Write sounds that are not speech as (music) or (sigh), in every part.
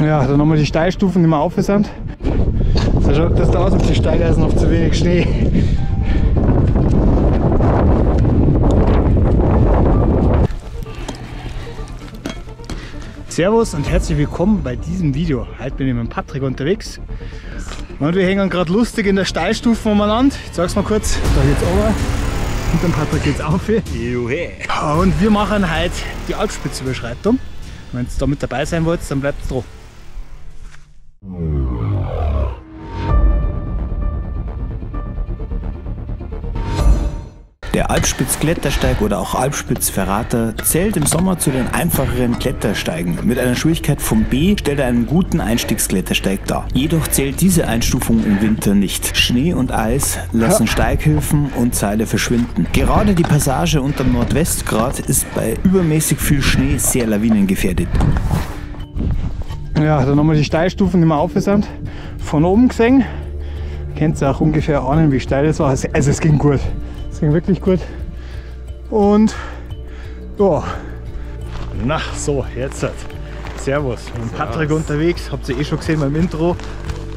Ja, dann nochmal die Steilstufen, die wir auf sind. Das schaut das da aus, auf die Steigeisen noch zu wenig Schnee. Servus und herzlich willkommen bei diesem Video. Heute bin ich mit Patrick unterwegs. Und wir hängen gerade lustig in der Steilstufe umeinander. Ich zeig's mal kurz. Da geht's runter. Und dann Patrick geht's auf. Und wir machen heute die Alpspitzüberschreitung. Wenn ihr da mit dabei sein wollt, dann bleibt dran. Alpspitz-Klettersteig oder auch Alpspitz-Ferrata zählt im Sommer zu den einfacheren Klettersteigen. Mit einer Schwierigkeit von B stellt er einen guten Einstiegsklettersteig dar. Jedoch zählt diese Einstufung im Winter nicht. Schnee und Eis lassen Steighilfen und Seile verschwinden. Gerade die Passage unterm Nordwestgrat ist bei übermäßig viel Schnee sehr lawinengefährdet. Ja, dann nochmal die Steilstufen, die wir auf sind. Von oben gesehen. Könnt ihr auch ungefähr ahnen, wie steil es war. Also es ging gut. Es ging wirklich gut. Und ja. Na so, jetzt. hat. Servus. Mit Patrick unterwegs. Habt ihr eh schon gesehen beim Intro.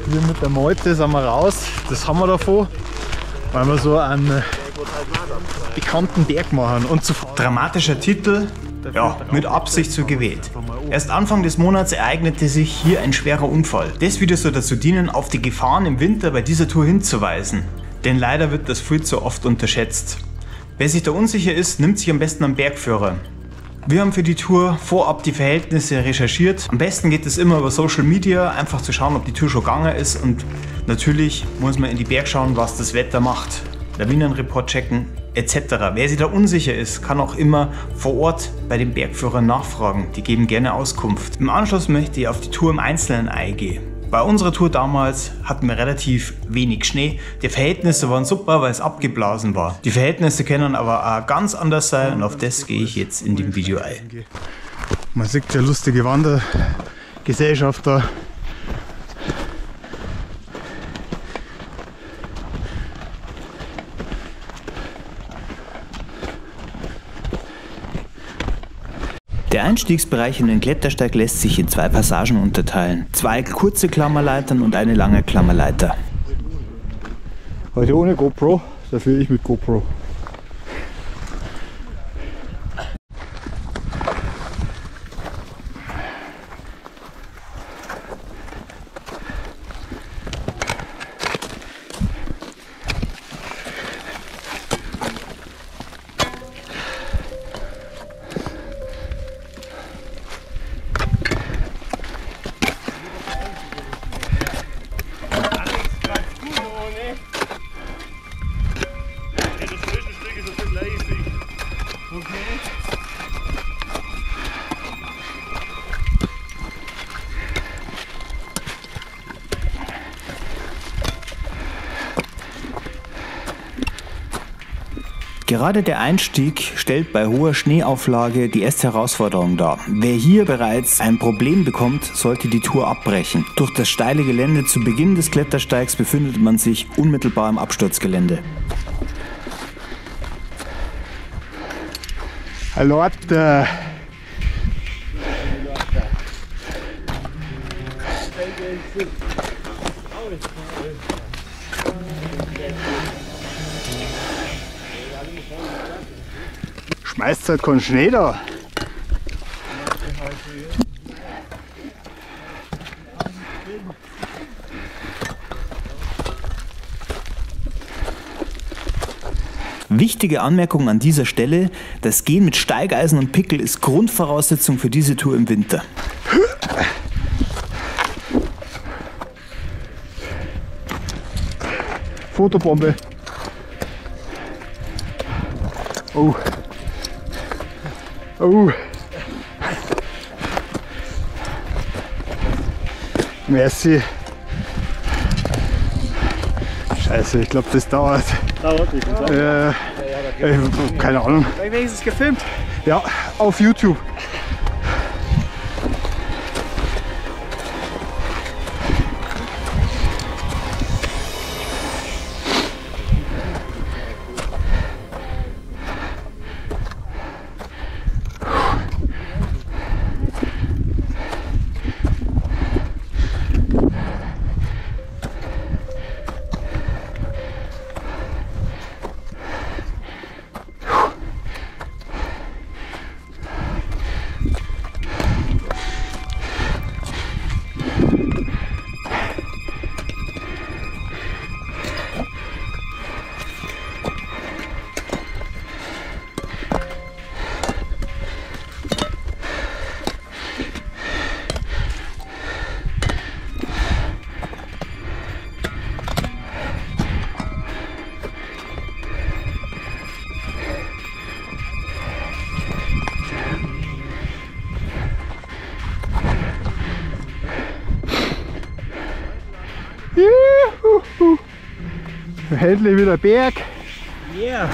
Wir mit der Meute sind wir raus. Das haben wir davon. Weil wir so einen äh, bekannten Berg machen und zu Dramatischer Titel, ja, mit Absicht so gewählt. Erst Anfang des Monats ereignete sich hier ein schwerer Unfall. Das Video soll dazu dienen, auf die Gefahren im Winter bei dieser Tour hinzuweisen. Denn leider wird das viel zu oft unterschätzt. Wer sich da unsicher ist, nimmt sich am besten einen Bergführer. Wir haben für die Tour vorab die Verhältnisse recherchiert. Am besten geht es immer über Social Media, einfach zu schauen, ob die Tour schon gegangen ist. Und natürlich muss man in die Berg schauen, was das Wetter macht. Lawinenreport checken, etc. Wer sich da unsicher ist, kann auch immer vor Ort bei den Bergführern nachfragen. Die geben gerne Auskunft. Im Anschluss möchte ich auf die Tour im Einzelnen eingehen. Bei unserer Tour damals hatten wir relativ wenig Schnee. Die Verhältnisse waren super, weil es abgeblasen war. Die Verhältnisse können aber auch ganz anders sein und auf das gehe ich jetzt in dem Video ein. Man sieht ja lustige Wandergesellschaft Der Einstiegsbereich in den Klettersteig lässt sich in zwei Passagen unterteilen. Zwei kurze Klammerleitern und eine lange Klammerleiter. Heute ohne GoPro, dafür ich mit GoPro. Gerade der Einstieg stellt bei hoher Schneeauflage die erste Herausforderung dar. Wer hier bereits ein Problem bekommt, sollte die Tour abbrechen. Durch das steile Gelände zu Beginn des Klettersteigs befindet man sich unmittelbar im Absturzgelände. Leute. Schmeißt halt keinen Schnee da. Wichtige Anmerkung an dieser Stelle, das Gehen mit Steigeisen und Pickel ist Grundvoraussetzung für diese Tour im Winter. Fotobombe. Oh. Oh. Merci. Scheiße, ich glaube, das dauert. Dauert nicht. Äh, äh, keine Ahnung. Wenigstens gefilmt. Ja, auf YouTube. Endlich wieder Berg. Yeah.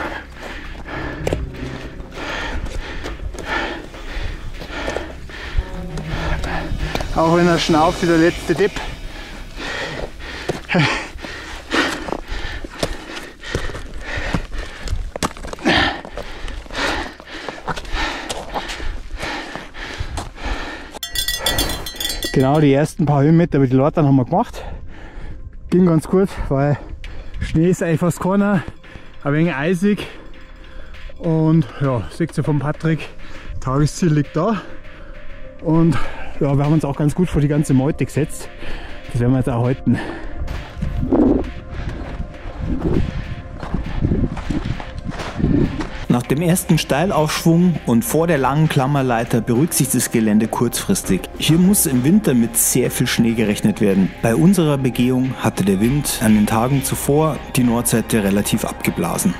Auch wenn er schnauft wie der letzte Depp. Genau die ersten paar Höhenmeter über die Leutern haben wir gemacht. Ging ganz gut, weil Schnee ist eigentlich fast keiner, ein wenig eisig. Und ja, seht ihr von Patrick, Tagesziel liegt da. Und ja, wir haben uns auch ganz gut vor die ganze Meute gesetzt. Das werden wir jetzt auch halten. Nach dem ersten Steilaufschwung und vor der langen Klammerleiter beruhigt sich das Gelände kurzfristig. Hier muss im Winter mit sehr viel Schnee gerechnet werden. Bei unserer Begehung hatte der Wind an den Tagen zuvor die Nordseite relativ abgeblasen.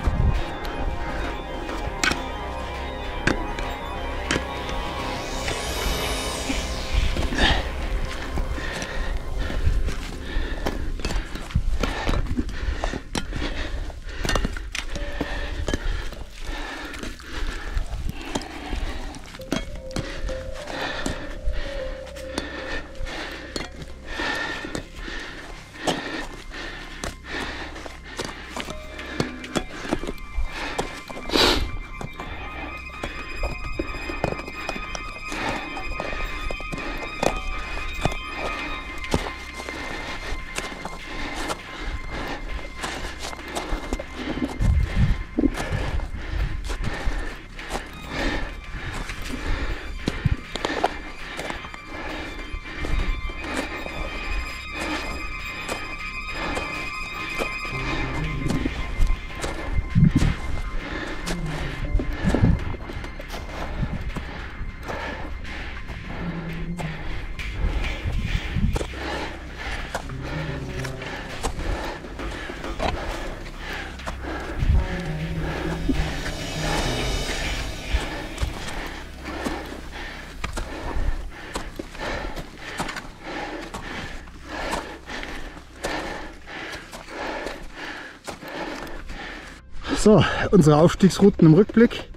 So, unsere Aufstiegsrouten im Rückblick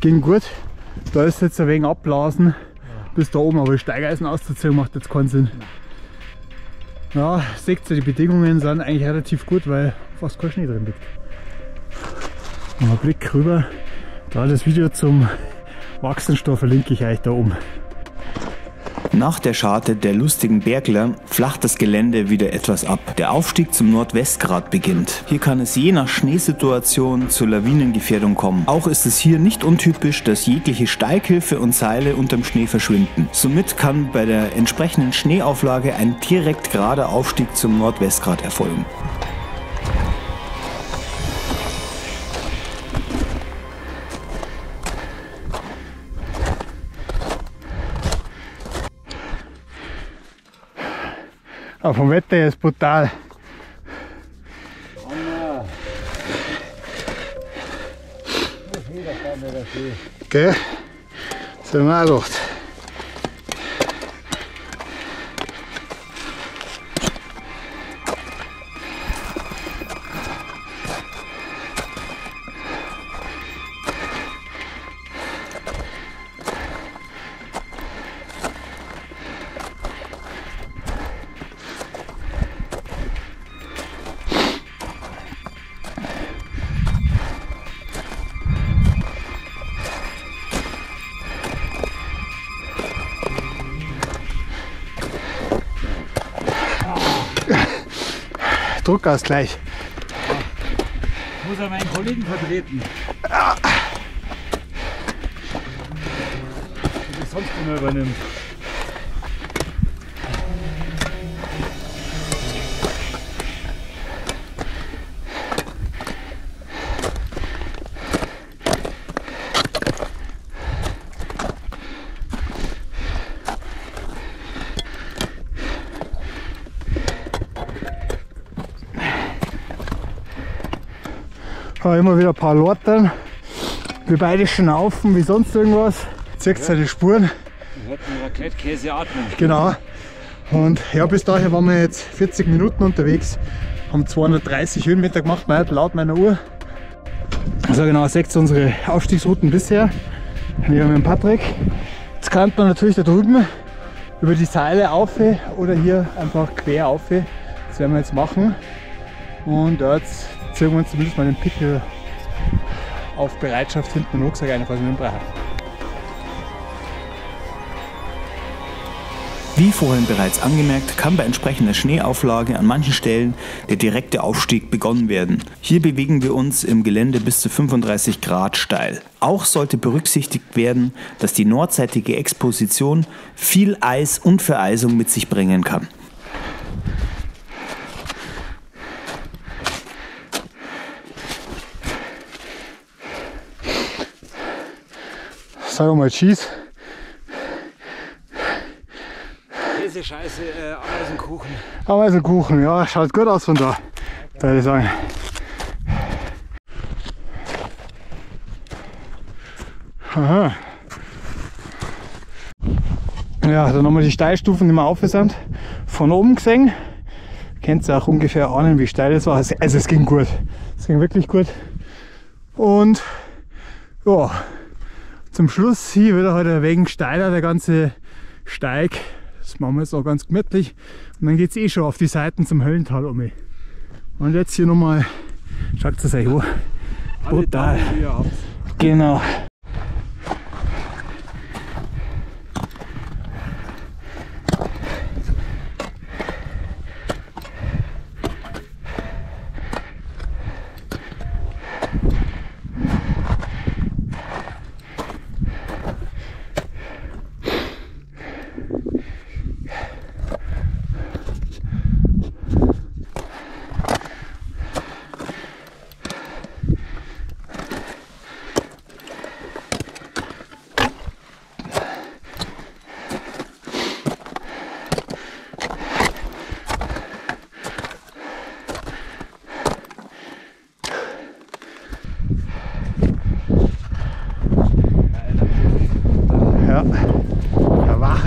ging gut. Da ist jetzt ein wenig abblasen bis da oben, aber Steigeisen auszuziehen macht jetzt keinen Sinn. Ja, seht ihr, die Bedingungen sind eigentlich relativ gut, weil fast kein Schnee drin liegt. Mal Blick rüber. Da das Video zum Wachsenstoff verlinke ich euch da oben. Nach der Scharte der lustigen Bergler flacht das Gelände wieder etwas ab. Der Aufstieg zum Nordwestgrat beginnt. Hier kann es je nach Schneesituation zur Lawinengefährdung kommen. Auch ist es hier nicht untypisch, dass jegliche Steighilfe und Seile unterm Schnee verschwinden. Somit kann bei der entsprechenden Schneeauflage ein direkt gerader Aufstieg zum Nordwestgrat erfolgen. Aber vom Wetter her ist brutal. Gell? Das Druckausgleich. Ich muss ja meinen Kollegen vertreten. Der das sonst immer übernimmt. Habe immer wieder ein paar Lortern. Wir beide schnaufen wie sonst irgendwas. Ja. die Spuren. Wir hatten Raclette-Käse atmen. Genau. Und ja, bis dahin waren wir jetzt 40 Minuten unterwegs. Haben 230 Höhenmeter gemacht, laut meiner Uhr. So genau, sechs unsere Aufstiegsrouten bisher. Wir haben mit Patrick. Jetzt kann man natürlich da drüben über die Seile auf oder hier einfach quer auf. Das werden wir jetzt machen. Und jetzt ziehen wir uns zumindest mal den Pickel auf Bereitschaft hinten im Rucksack ein, falls wir ihn brauchen. Wie vorhin bereits angemerkt, kann bei entsprechender Schneeauflage an manchen Stellen der direkte Aufstieg begonnen werden. Hier bewegen wir uns im Gelände bis zu 35 Grad steil. Auch sollte berücksichtigt werden, dass die nordseitige Exposition viel Eis und Vereisung mit sich bringen kann. Sag mal Cheese. Diese Scheiße, äh, Ameisenkuchen. Ameisenkuchen, ja, schaut gut aus von da, würde ich sagen. Aha. Ja, dann haben wir die Steilstufen, die wir auf sind, von oben gesehen. Kennt ihr auch ungefähr ahnen, wie steil es war. Also es ging gut. Es ging wirklich gut. Und ja, zum Schluss hier wieder halt ein wenig steiler der ganze Steig. Das machen wir jetzt auch ganz gemütlich. Und dann geht es eh schon auf die Seiten zum Höllental um. Und jetzt hier nochmal, schaut es euch an. Brutal. Genau.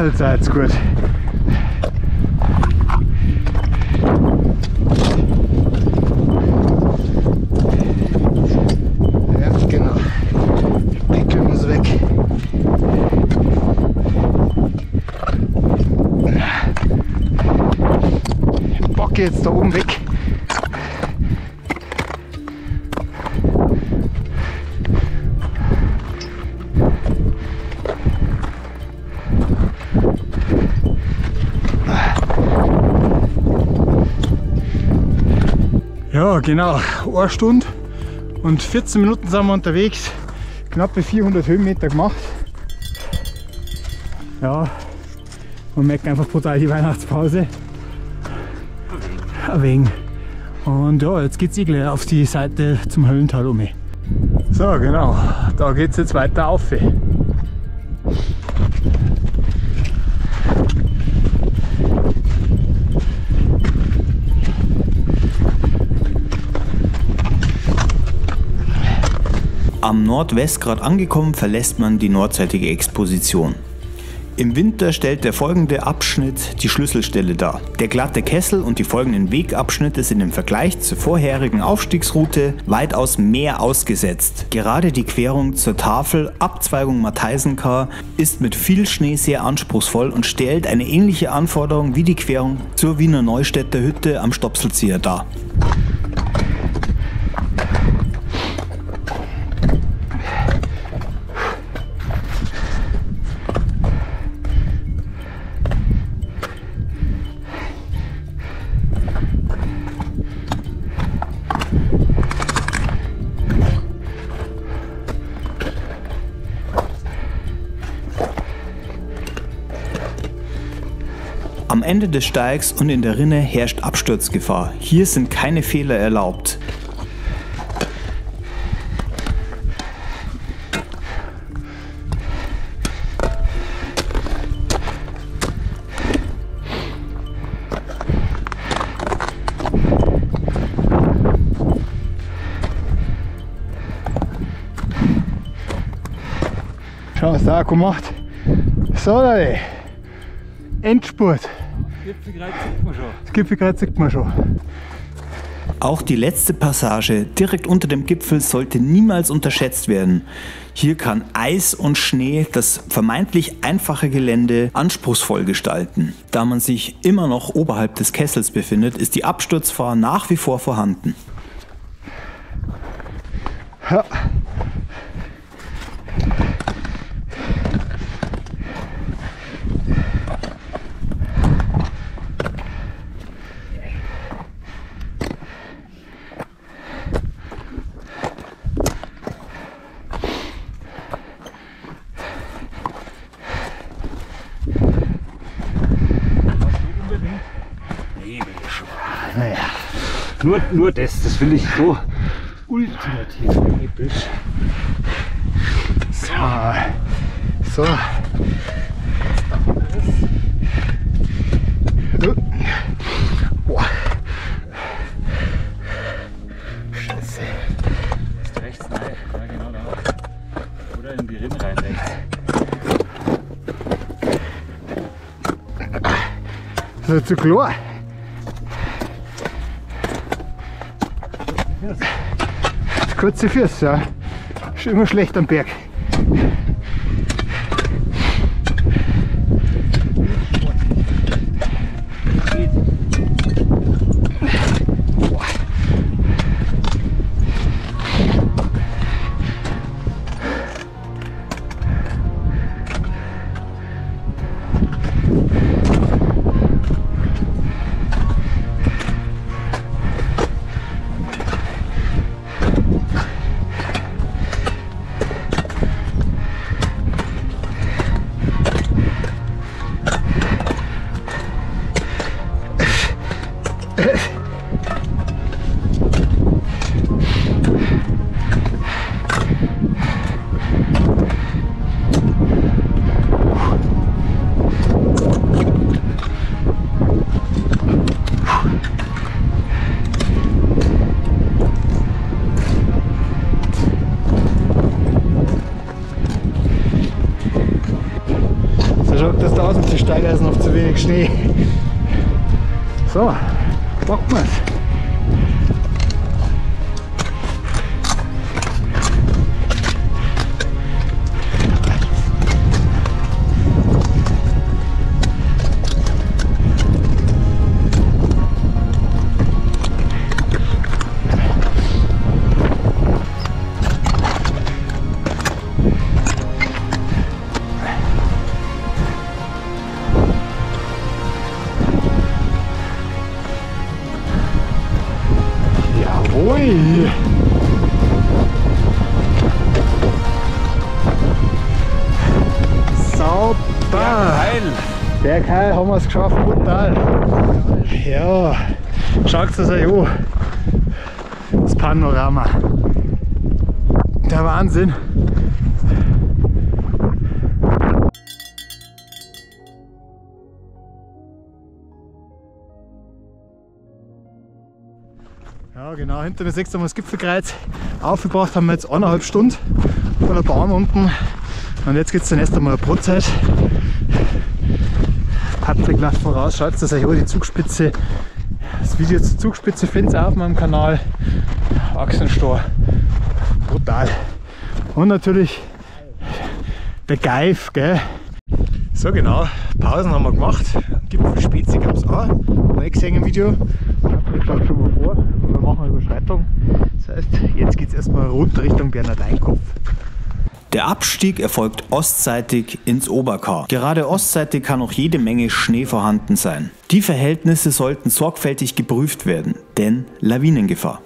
Muss weg. Bock jetzt da oben weg. Genau, eine Stunde und 14 Minuten sind wir unterwegs. Knappe 400 Höhenmeter gemacht. Ja, man merkt einfach brutal die Weihnachtspause. Ein wenig. Und ja, jetzt geht es eh gleich auf die Seite zum Höllental um. So, genau, da geht es jetzt weiter auf. Nordwestgrad angekommen verlässt man die nordseitige Exposition. Im Winter stellt der folgende Abschnitt die Schlüsselstelle dar. Der glatte Kessel und die folgenden Wegabschnitte sind im Vergleich zur vorherigen Aufstiegsroute weitaus mehr ausgesetzt. Gerade die Querung zur Tafel Abzweigung Matheisenkar ist mit viel Schnee sehr anspruchsvoll und stellt eine ähnliche Anforderung wie die Querung zur Wiener Neustädter Hütte am Stopselzieher dar. Ende des Steigs und in der Rinne herrscht Absturzgefahr. Hier sind keine Fehler erlaubt. Schau, was da gemacht. So, Leute. Endspurt. Gipfelkreuz sieht man schon. Das Gipfelkreuz sieht man schon. Auch die letzte Passage direkt unter dem Gipfel sollte niemals unterschätzt werden. Hier kann Eis und Schnee das vermeintlich einfache Gelände anspruchsvoll gestalten. Da man sich immer noch oberhalb des Kessels befindet, ist die Absturzfahr nach wie vor vorhanden. Ja. Nur, das, das will ich so ultimativ episch. So. So. Boah. Scheiße. Ist rechts rein. Ja, genau da. Oder in die Rinne rein rechts. Das ist zu klar. Kurze Füße, ja. Ist immer schlecht am Berg. Heh (laughs) Geschafft, brutal. Ja, schaut es euch an. Das Panorama. Der Wahnsinn. Ja genau, hinter mir seht ihr das Gipfelkreuz. Aufgebracht haben wir jetzt eineinhalb Stunden von der Bahn unten. Und jetzt geht es dann erst einmal eine Brotzeit. Patrick voraus, schaut euch an die Zugspitze. Das Video zur Zugspitze findet auf meinem Kanal. Achsenstor. Brutal. Und natürlich der Geif, gell? So genau, Pausen haben wir gemacht. Gipfelspitze gab es auch. Wir gesehen im Video. Patrick schaut schon mal vor machen eine Überschreitung. Das heißt, jetzt geht es erstmal runter Richtung Bernhardeinkopf. Der Abstieg erfolgt ostseitig ins Oberkar. Gerade ostseitig kann noch jede Menge Schnee vorhanden sein. Die Verhältnisse sollten sorgfältig geprüft werden, denn Lawinengefahr.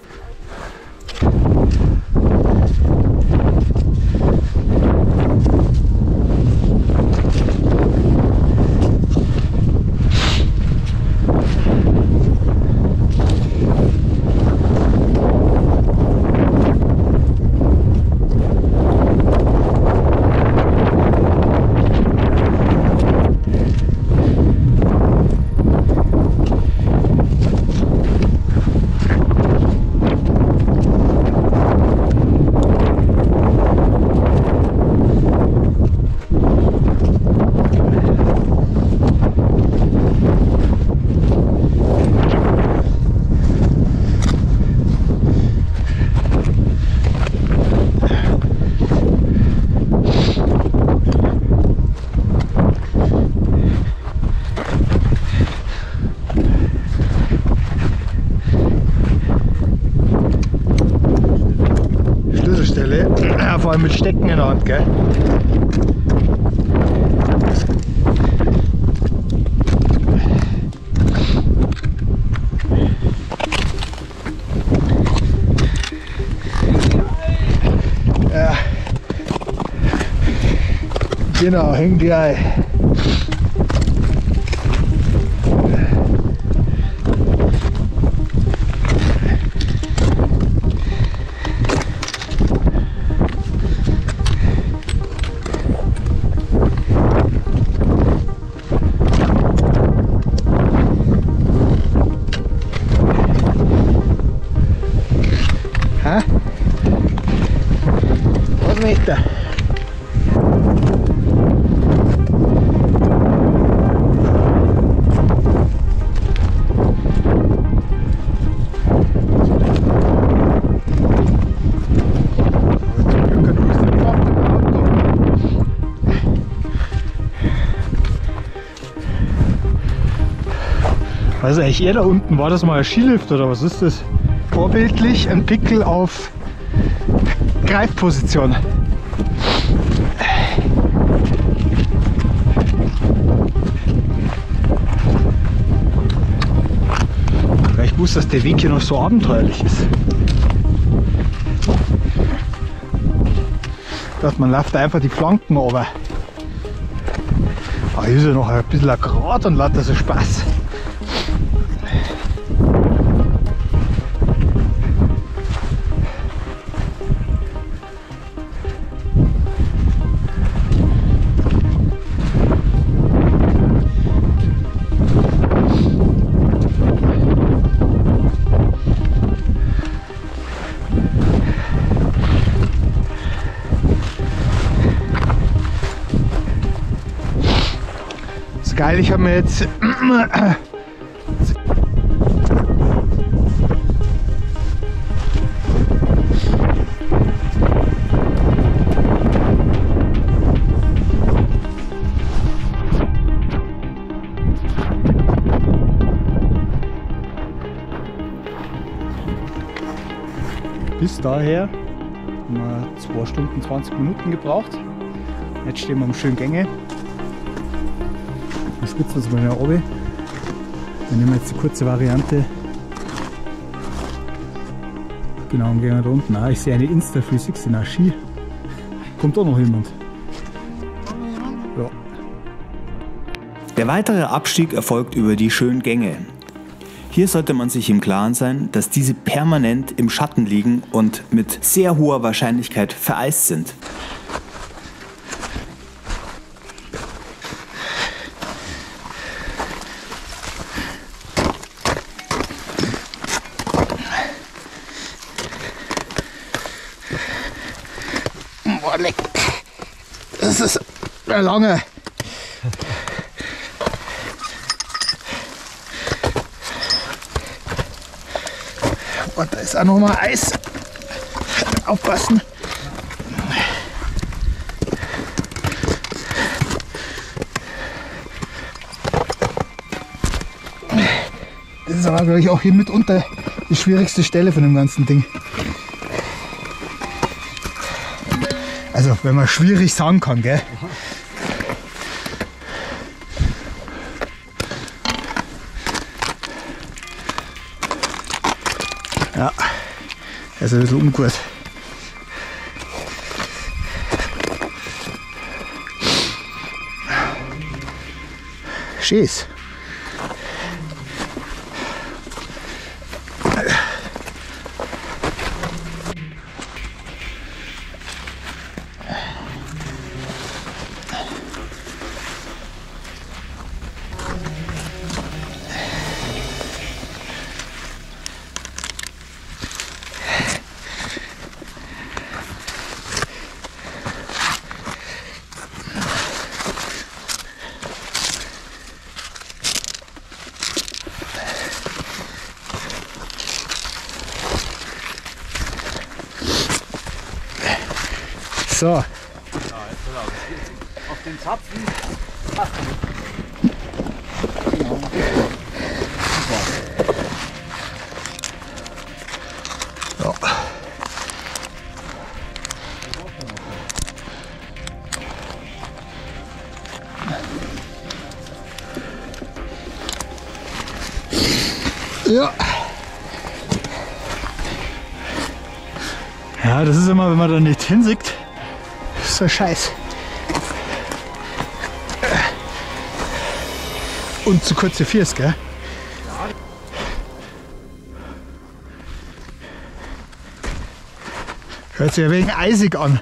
Mit Stecken in der Hand, gell? Genau, hängt die Ei. Was ist eigentlich eher da unten? War das mal ein Skilift oder was ist das? Vorbildlich ein Pickel auf Greifposition. Ich wusste, dass der Weg hier noch so abenteuerlich ist. Dass man läuft einfach die Flanken runter. Aber hier ist ja noch ein bisschen ein Grat und lauter so Spaß. Geil, ich habe mir jetzt bis daher haben wir 2 Stunden 20 Minuten gebraucht. Jetzt stehen wir am schönen Gänge. Wir spitzen uns mal nach oben. Wir nehmen jetzt die kurze Variante. Genau, und gehen da unten. Ah, ich sehe eine Insta360 nach Ski. Kommt auch noch jemand. Ja. Der weitere Abstieg erfolgt über die schönen Gänge. Hier sollte man sich im Klaren sein, dass diese permanent im Schatten liegen und mit sehr hoher Wahrscheinlichkeit vereist sind. Eine lange. Und da ist auch noch mal Eis. Aufpassen. Das ist aber, glaube ich, auch hier mitunter die schwierigste Stelle von dem ganzen Ding. Also, wenn man schwierig sagen kann, gell? Ja, also ein bisschen ungut. Schieß. So. Ja, auf den Zapfen Ja. Ja, das ist immer, wenn man da nicht hinsickt, so Scheiß. Und zu kurze Viers, gell? Hört sich ja wegen eisig an.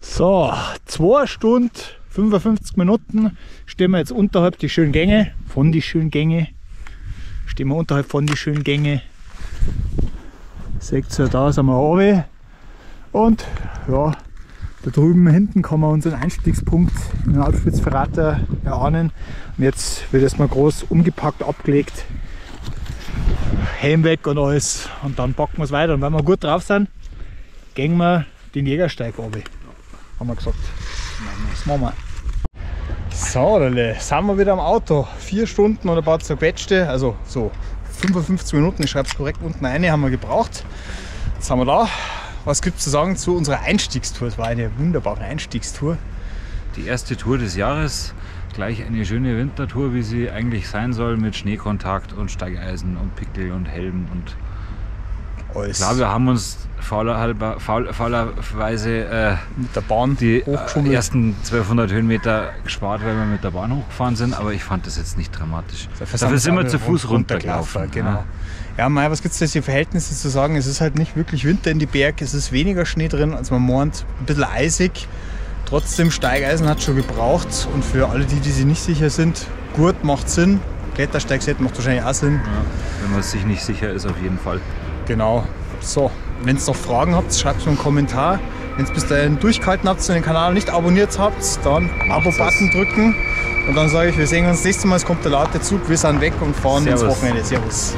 So, 2 Stunden 55 Minuten stehen wir jetzt unterhalb die schönen Gänge, von die schönen Gänge. Stehen wir unterhalb von die schönen Gänge. Seht ihr, da sind wir runter. Und ja, da drüben hinten kann man unseren Einstiegspunkt in den Alpspitzverrater erahnen. Und jetzt wird erstmal groß umgepackt, abgelegt. Helm weg und alles. Und dann packen wir es weiter. Und wenn wir gut drauf sind, gehen wir den Jägersteig runter. Haben wir gesagt. Das machen wir. So, dann sind wir wieder am Auto. Vier Stunden und ein paar zerquetschte, also so 55 Minuten, ich schreibe es korrekt unten eine, haben wir gebraucht. Jetzt sind wir da. Was gibt es zu sagen zu unserer Einstiegstour? Es war eine wunderbare Einstiegstour. Die erste Tour des Jahres, gleich eine schöne Wintertour, wie sie eigentlich sein soll, mit Schneekontakt und Steigeisen und Pickel und Helm und Alles klar, wir haben uns faulerhalber, faul, faulerweise äh, mit der Bahn die äh, ersten 1200 Höhenmeter gespart, weil wir mit der Bahn hochgefahren sind, aber ich fand das jetzt nicht dramatisch. Dafür sind wir zu Fuß runtergelaufen. Genau. Ja, Mai, was gibt es da für Verhältnisse zu sagen? Es ist halt nicht wirklich Winter in die Berge, es ist weniger Schnee drin, als man meint, ein bisschen eisig. Trotzdem, Steigeisen hat schon gebraucht und für alle die, die sich nicht sicher sind, Gurt macht Sinn, Klettersteigset macht wahrscheinlich auch Sinn. Ja, wenn man sich nicht sicher ist, auf jeden Fall. Genau. So, wenn ihr noch Fragen habt, schreibt es mir einen Kommentar. Wenn ihr bis dahin durchgehalten habt und den Kanal nicht abonniert habt, dann Abo-Button drücken. Und dann sage ich, wir sehen uns nächstes Mal. Es kommt der laute Zug, wir sind weg und fahren Servus. ins Wochenende. Servus.